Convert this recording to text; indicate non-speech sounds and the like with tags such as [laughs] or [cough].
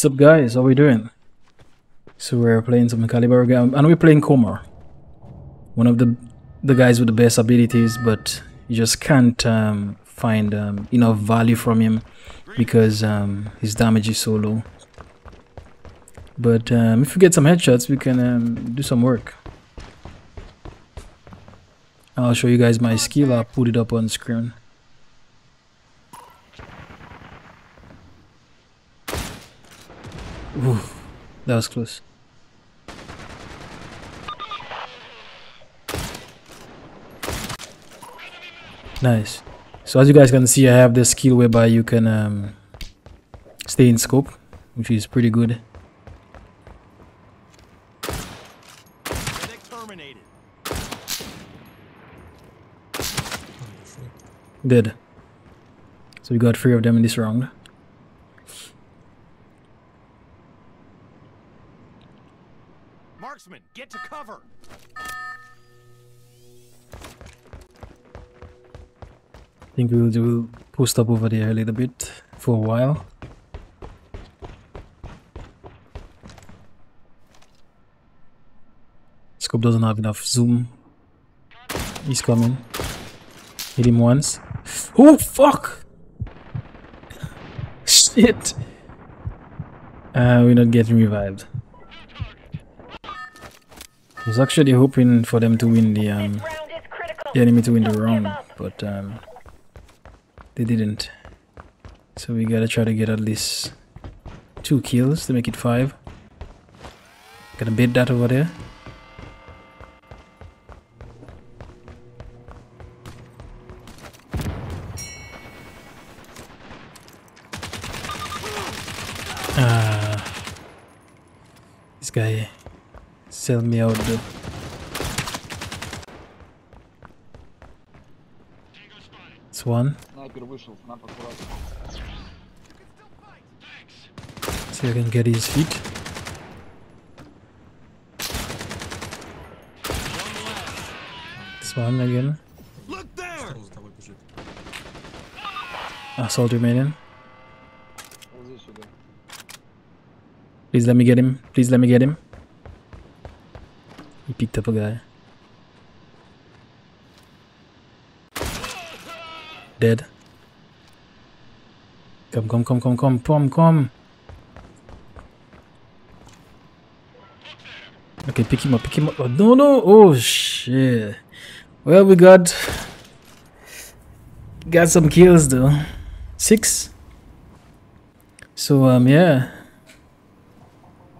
What's up guys, how are we doing? So we're playing some Caliber game and we're playing Komar. One of the the guys with the best abilities but you just can't um, find um, enough value from him because um, his damage is so low. But um, if we get some headshots we can um, do some work. I'll show you guys my skill, I'll put it up on screen. Ooh, that was close. Nice. So as you guys can see, I have this skill whereby you can um, stay in scope, which is pretty good. Dead. So we got three of them in this round. Marksman, get to cover. I think we'll do post up over there a little bit for a while. Scope doesn't have enough zoom. He's coming. Hit him once. Oh fuck! [laughs] Shit! Uh, we're not getting revived. I was actually hoping for them to win the um, the enemy to win the round, but um, they didn't. So we gotta try to get at least two kills to make it five. Gonna bid that over there. this guy sell me out dude. It's one. See I can get his feet. This one again. Look there. Ah, Assault remaining. Please let me get him. Please let me get him. He picked up a guy. Dead. Come, come, come, come, come, come, come. Okay, pick him up, pick him up. Oh, no, no. Oh, shit. Well, we got... Got some kills, though. Six. So, um, yeah.